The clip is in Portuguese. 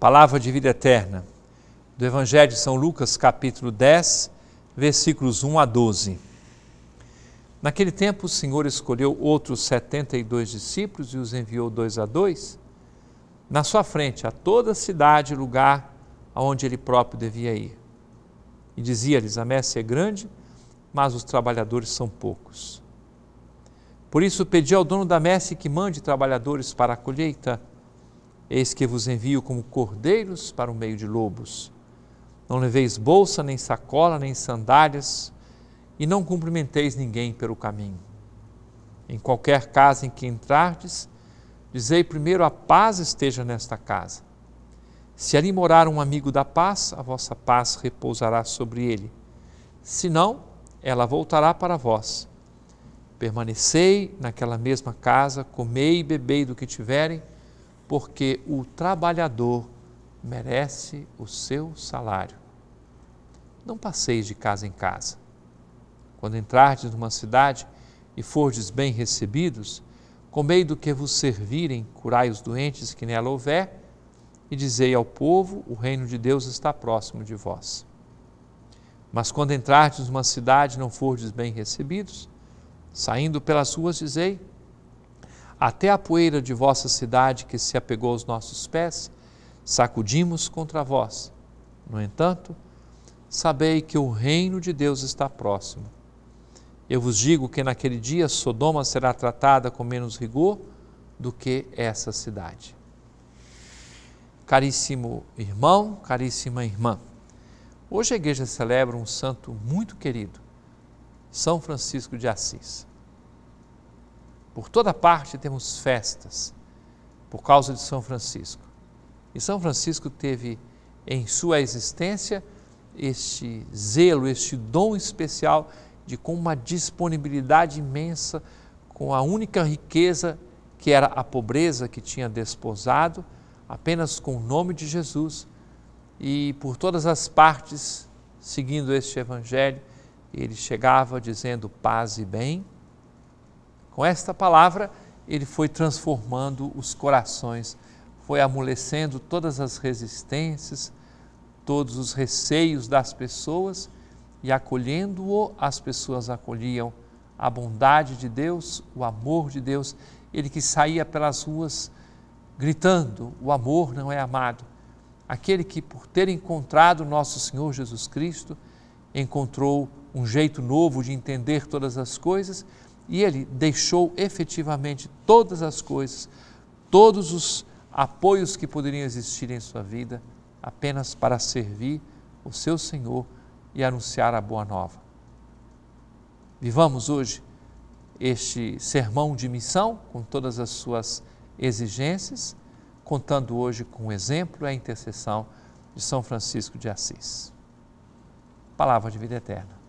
Palavra de vida eterna, do Evangelho de São Lucas, capítulo 10, versículos 1 a 12. Naquele tempo, o Senhor escolheu outros setenta e dois discípulos e os enviou dois a dois, na sua frente, a toda a cidade e lugar aonde ele próprio devia ir. E dizia-lhes: A messe é grande, mas os trabalhadores são poucos. Por isso, pedi ao dono da messe que mande trabalhadores para a colheita. Eis que vos envio como cordeiros para o meio de lobos. Não leveis bolsa, nem sacola, nem sandálias, e não cumprimenteis ninguém pelo caminho. Em qualquer casa em que entrardes, dizei primeiro a paz esteja nesta casa. Se ali morar um amigo da paz, a vossa paz repousará sobre ele. Se não, ela voltará para vós. Permanecei naquela mesma casa, comei e bebei do que tiverem, porque o trabalhador merece o seu salário. Não passeis de casa em casa. Quando entrardes numa cidade e fordes bem recebidos, comei do que vos servirem, curai os doentes que nela houver, e dizei ao povo: o reino de Deus está próximo de vós. Mas quando entrardes numa cidade e não fordes bem recebidos, saindo pelas ruas, dizei: até a poeira de vossa cidade que se apegou aos nossos pés, sacudimos contra vós. No entanto, sabei que o reino de Deus está próximo. Eu vos digo que naquele dia Sodoma será tratada com menos rigor do que essa cidade. Caríssimo irmão, caríssima irmã, hoje a igreja celebra um santo muito querido, São Francisco de Assis. Por toda parte temos festas por causa de São Francisco. E São Francisco teve em sua existência este zelo, este dom especial de com uma disponibilidade imensa, com a única riqueza que era a pobreza que tinha desposado, apenas com o nome de Jesus e por todas as partes, seguindo este evangelho, ele chegava dizendo paz e bem. Com esta palavra, ele foi transformando os corações, foi amolecendo todas as resistências, todos os receios das pessoas e acolhendo-o, as pessoas acolhiam a bondade de Deus, o amor de Deus. Ele que saía pelas ruas gritando: O amor não é amado. Aquele que, por ter encontrado nosso Senhor Jesus Cristo, encontrou um jeito novo de entender todas as coisas e ele deixou efetivamente todas as coisas, todos os apoios que poderiam existir em sua vida apenas para servir o seu Senhor e anunciar a boa nova. Vivamos hoje este sermão de missão com todas as suas exigências, contando hoje com o exemplo e a intercessão de São Francisco de Assis. Palavra de vida eterna.